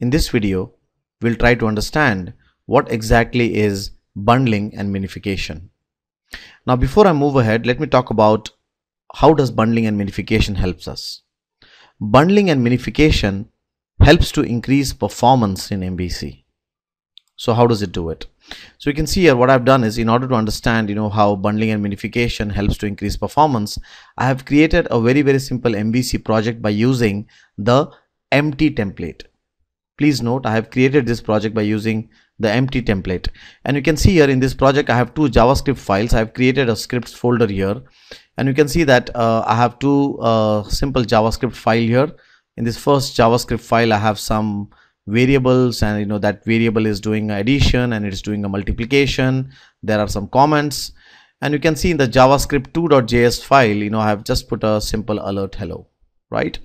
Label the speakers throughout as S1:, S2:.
S1: In this video, we'll try to understand what exactly is bundling and minification. Now before I move ahead, let me talk about how does bundling and minification helps us. Bundling and minification helps to increase performance in MVC. So how does it do it? So you can see here what I've done is in order to understand you know how bundling and minification helps to increase performance, I have created a very very simple MVC project by using the empty template. Please note I have created this project by using the empty template. And you can see here in this project I have two JavaScript files. I have created a scripts folder here. And you can see that uh, I have two uh, simple JavaScript file here. In this first JavaScript file I have some variables and you know that variable is doing addition and it is doing a multiplication. There are some comments. And you can see in the javascript 2.js file you know i have just put a simple alert hello right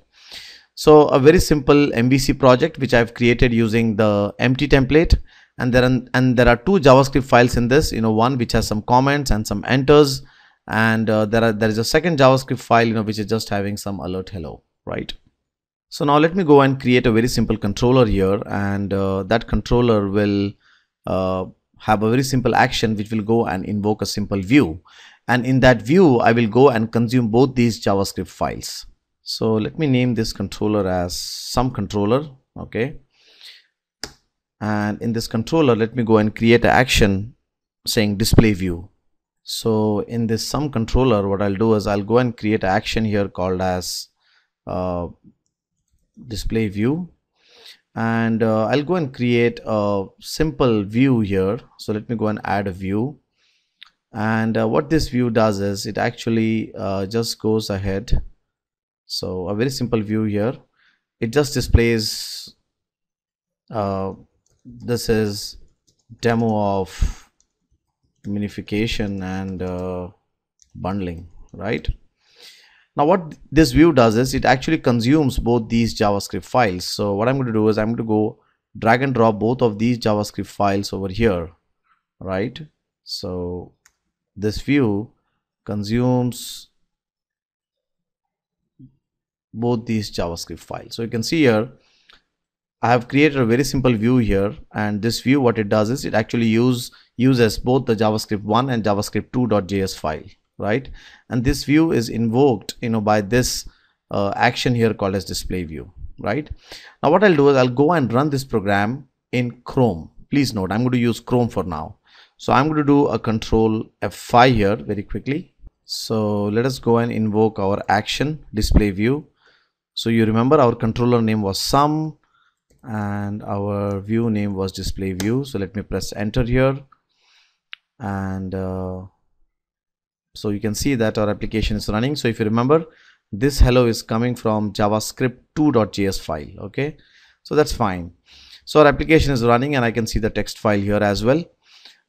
S1: so a very simple mvc project which i've created using the empty template. And there are, and there are two javascript files in this you know one which has some comments and some enters. And uh, there are there is a second javascript file you know which is just having some alert hello right? So now let me go and create a very simple controller here. And uh, that controller will uh, have a very simple action which will go and invoke a simple view. And in that view I will go and consume both these JavaScript files. So let me name this controller as some controller okay? And in this controller let me go and create an action saying display view. So in this some controller what I'll do is I'll go and create an action here called as uh, display view. And uh, I'll go and create a simple view here. So let me go and add a view. And uh, what this view does is it actually uh, just goes ahead so a very simple view here it just displays uh, this is demo of minification and uh, bundling right now what this view does is it actually consumes both these JavaScript files. So what I'm going to do is I'm going to go drag and drop both of these JavaScript files over here, right? So this view consumes both these JavaScript files. So you can see here, I have created a very simple view here and this view what it does is it actually use uses both the JavaScript 1 and JavaScript 2.js file right? And this view is invoked you know by this uh, action here called as display view right? Now what I'll do is I'll go and run this program in Chrome. Please note I'm going to use Chrome for now. So I'm going to do a control F5 here very quickly. So let us go and invoke our action display view so you remember our controller name was sum and our view name was display view. So let me press enter here. And uh, so you can see that our application is running. So if you remember this hello is coming from javascript 2.js file okay? So that's fine. So our application is running and i can see the text file here as well.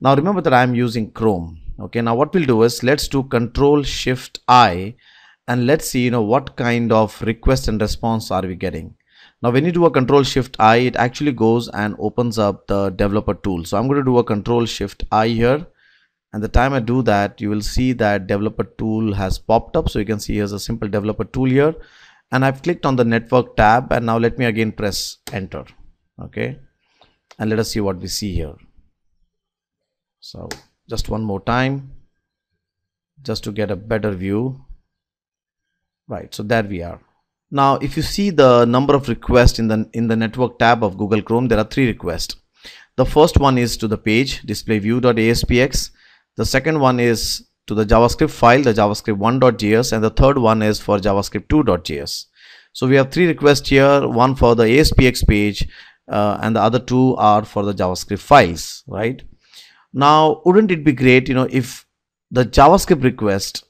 S1: Now remember that i am using chrome okay? Now what we'll do is let's do control shift i and let's see you know what kind of request and response are we getting. Now when you do a control shift i it actually goes and opens up the developer tool. So i'm going to do a control shift i here. And the time I do that you will see that developer tool has popped up. So you can see here's a simple developer tool here. And I've clicked on the network tab. And now let me again press enter. Okay? And let us see what we see here. So just one more time. Just to get a better view right so there we are now if you see the number of requests in the in the network tab of Google Chrome there are three requests the first one is to the page display view.aspx the second one is to the JavaScript file, the JavaScript 1.js, and the third one is for JavaScript 2.js. So we have three requests here, one for the ASPX page, uh, and the other two are for the JavaScript files, right? Now, wouldn't it be great, you know, if the JavaScript requests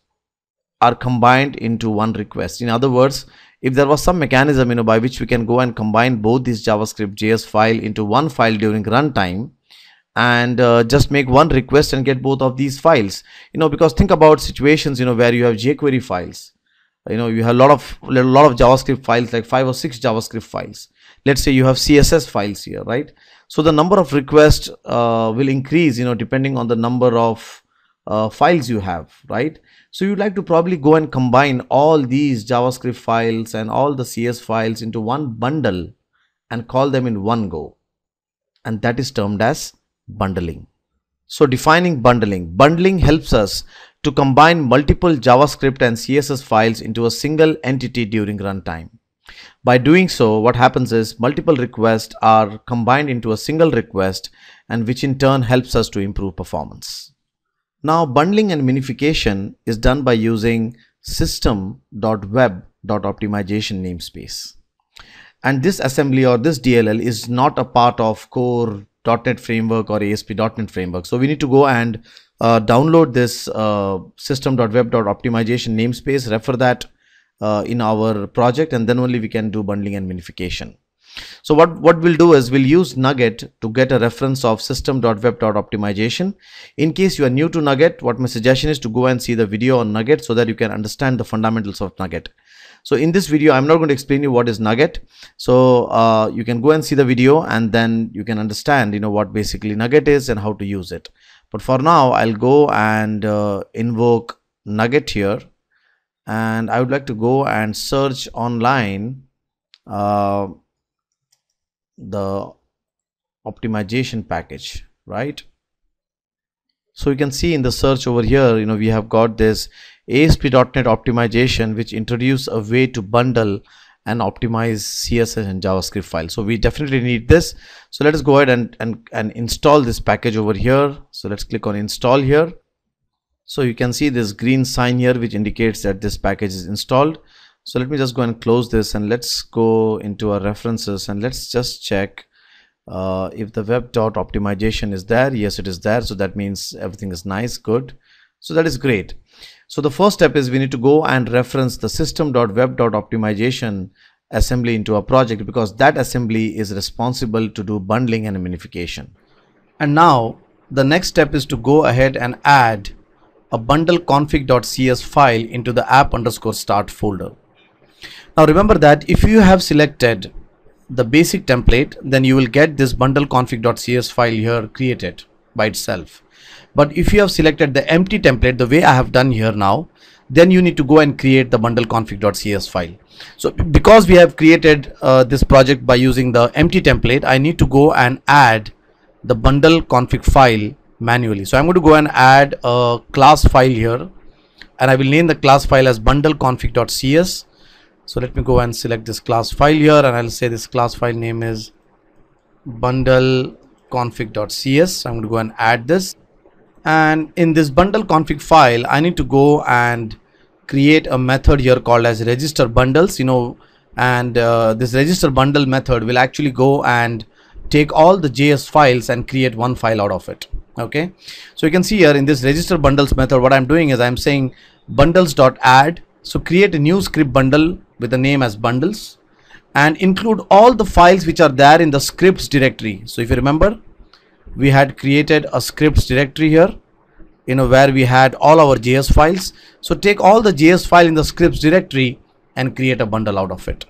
S1: are combined into one request? In other words, if there was some mechanism, you know, by which we can go and combine both these JavaScript JS file into one file during runtime, and uh, just make one request and get both of these files. You know because think about situations you know where you have jquery files. You know you have a lot of a lot of javascript files like five or six javascript files. Let's say you have css files here right? So the number of requests uh, will increase you know depending on the number of uh, files you have right so you'd like to probably go and combine all these javascript files and all the css files into one bundle and call them in one go and that is termed as bundling. So defining bundling. Bundling helps us to combine multiple JavaScript and CSS files into a single entity during runtime. By doing so, what happens is multiple requests are combined into a single request and which in turn helps us to improve performance. Now bundling and minification is done by using system.web.optimization namespace. And this assembly or this DLL is not a part of core .NET framework or ASP.NET framework. So we need to go and uh, download this uh, system.web.optimization namespace, refer that uh, in our project and then only we can do bundling and minification. So what, what we'll do is we'll use NuGet to get a reference of system.web.optimization. In case you are new to NuGet, what my suggestion is to go and see the video on NuGet so that you can understand the fundamentals of NuGet. So in this video, I'm not going to explain you what is NuGet. So uh, you can go and see the video and then you can understand, you know, what basically NuGet is and how to use it. But for now, I'll go and uh, invoke NuGet here. And I would like to go and search online uh, the optimization package, right? So you can see in the search over here, you know, we have got this ASP.NET optimization, which introduce a way to bundle and optimize CSS and JavaScript files. So we definitely need this. So let us go ahead and, and, and install this package over here. So let's click on install here. So you can see this green sign here, which indicates that this package is installed. So let me just go and close this and let's go into our references and let's just check uh, if the web dot optimization is there. Yes, it is there. So that means everything is nice, good. So that is great. So the first step is we need to go and reference the system.web.optimization assembly into a project because that assembly is responsible to do bundling and minification. And now the next step is to go ahead and add a bundle config.cs file into the app underscore start folder. Now remember that if you have selected the basic template, then you will get this bundle config.cs file here created by itself. But if you have selected the empty template, the way I have done here now, then you need to go and create the bundle config.cs file. So because we have created uh, this project by using the empty template, I need to go and add the bundle config file manually. So I'm going to go and add a class file here and I will name the class file as bundle config.cs. So let me go and select this class file here and I'll say this class file name is bundle config.cs. I'm going to go and add this. And in this bundle config file I need to go and create a method here called as register bundles you know and uh, this register bundle method will actually go and take all the JS files and create one file out of it okay? So you can see here in this register bundles method what I'm doing is I'm saying bundles dot add. So create a new script bundle with the name as bundles and include all the files which are there in the scripts directory. So if you remember we had created a scripts directory here you know where we had all our JS files. So take all the JS file in the scripts directory and create a bundle out of it.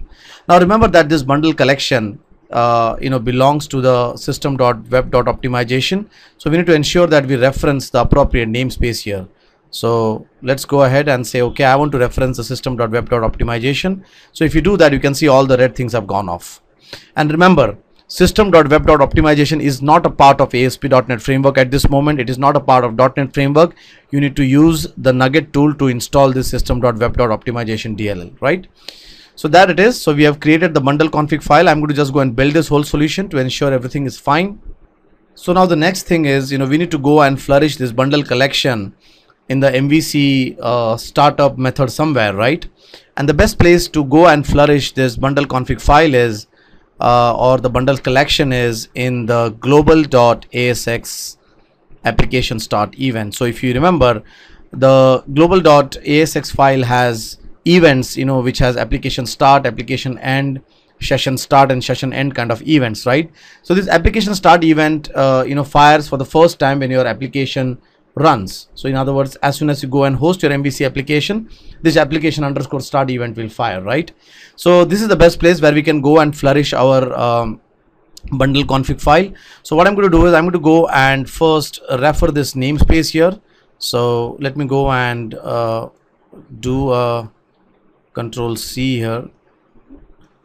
S1: Now remember that this bundle collection uh, you know belongs to the system.web.optimization so we need to ensure that we reference the appropriate namespace here so let's go ahead and say okay I want to reference the system.web.optimization so if you do that you can see all the red things have gone off and remember system.web.optimization is not a part of ASP.NET framework at this moment. It is not a part of .NET framework. You need to use the NuGet tool to install this system.web.optimization DLL, right? So that it is. So we have created the bundle config file. I'm going to just go and build this whole solution to ensure everything is fine. So now the next thing is, you know, we need to go and flourish this bundle collection in the MVC uh, startup method somewhere, right? And the best place to go and flourish this bundle config file is uh, or the bundle collection is in the global.asax application start event. So if you remember, the global.asax file has events, you know, which has application start, application end, session start and session end kind of events, right? So this application start event, uh, you know, fires for the first time when your application runs. So in other words, as soon as you go and host your MVC application, this application underscore start event will fire, right? So this is the best place where we can go and flourish our um, bundle config file. So what I'm going to do is I'm going to go and first refer this namespace here. So let me go and uh, do a control C here.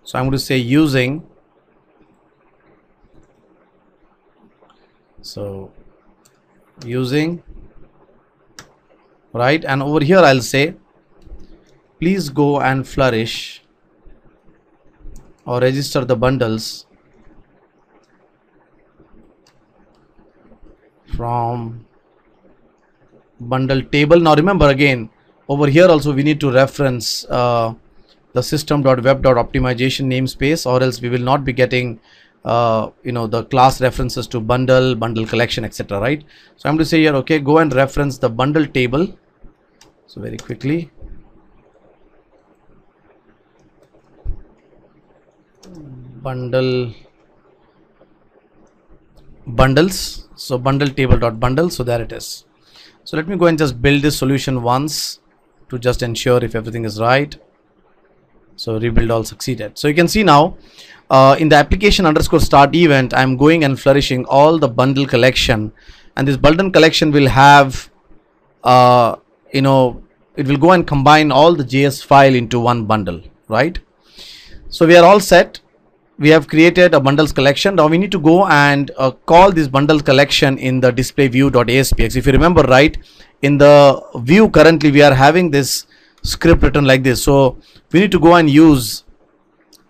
S1: So I'm going to say using. So using right? And over here I'll say please go and flourish or register the bundles from bundle table. Now remember again over here also we need to reference uh, the system.web.optimization namespace or else we will not be getting uh, you know the class references to bundle bundle collection etc right? So i'm going to say here okay go and reference the bundle table so very quickly. Bundle. Bundles. So bundle table dot bundle. So there it is. So let me go and just build this solution once to just ensure if everything is right. So rebuild all succeeded. So you can see now uh, in the application underscore start event I'm going and flourishing all the bundle collection. And this bundle collection will have uh, you know it will go and combine all the JS file into one bundle right? So we are all set. We have created a bundles collection. Now we need to go and uh, call this bundle collection in the display view.aspx if you remember right in the view currently we are having this script written like this. So we need to go and use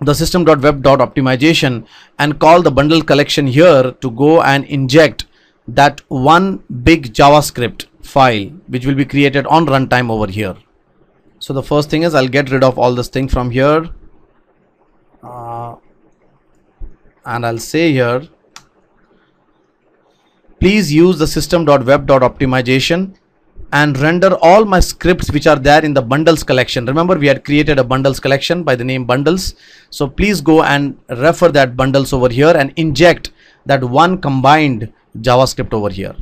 S1: the system.web.optimization and call the bundle collection here to go and inject that one big javascript file which will be created on runtime over here. So the first thing is i'll get rid of all this thing from here. Uh, and I'll say here please use the system.web.optimization and render all my scripts which are there in the bundles collection. Remember we had created a bundles collection by the name bundles. So please go and refer that bundles over here and inject that one combined javascript over here.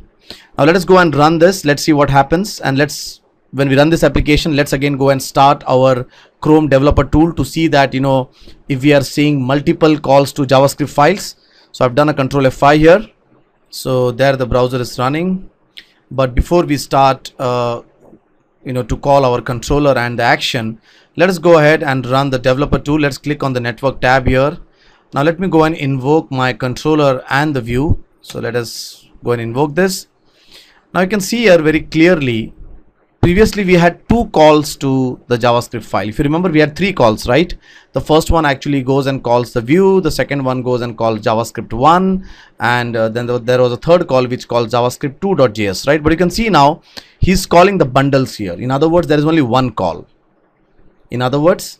S1: Now let us go and run this. Let's see what happens. And let's when we run this application let's again go and start our chrome developer tool to see that you know if we are seeing multiple calls to javascript files. So i've done a control f5 here. So there the browser is running. But before we start uh, you know to call our controller and the action let us go ahead and run the developer tool. Let's click on the network tab here now let me go and invoke my controller and the view. So let us go and invoke this. Now you can see here very clearly previously we had two calls to the javascript file. If you remember we had three calls right? The first one actually goes and calls the view. The second one goes and calls javascript 1 and uh, then there was a third call which calls javascript 2.js right? But you can see now he's calling the bundles here. In other words there is only one call. In other words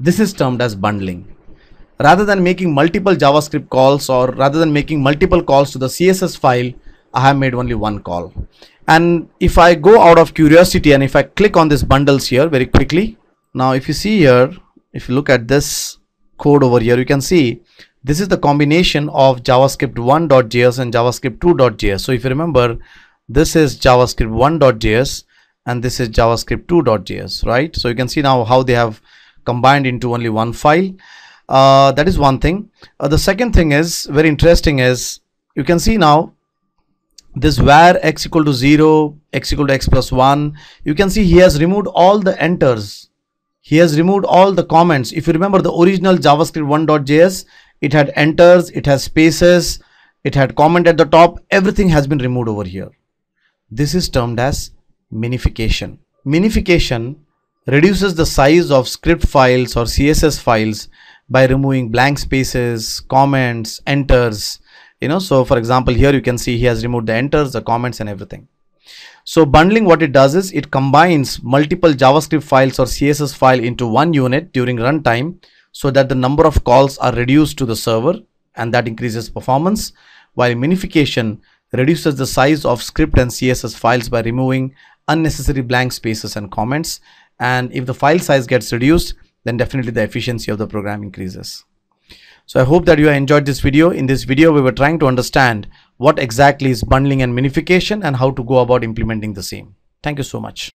S1: this is termed as bundling rather than making multiple javascript calls or rather than making multiple calls to the css file i have made only one call. And if I go out of curiosity and if I click on this bundles here very quickly now if you see here if you look at this code over here you can see this is the combination of javascript 1.js and javascript 2.js so if you remember this is javascript 1.js and this is javascript 2.js right? So you can see now how they have combined into only one file uh, that is one thing. Uh, the second thing is very interesting is you can see now this var x equal to 0 x equal to x plus 1 you can see he has removed all the enters. He has removed all the comments. If you remember the original javascript 1.js it had enters it has spaces it had comment at the top. Everything has been removed over here. This is termed as minification. Minification reduces the size of script files or css files by removing blank spaces comments enters you know. So for example here you can see he has removed the enters the comments and everything. So bundling what it does is it combines multiple javascript files or css file into one unit during runtime so that the number of calls are reduced to the server and that increases performance while minification reduces the size of script and css files by removing unnecessary blank spaces and comments. And if the file size gets reduced then definitely the efficiency of the program increases so I hope that you enjoyed this video. In this video, we were trying to understand what exactly is bundling and minification and how to go about implementing the same. Thank you so much.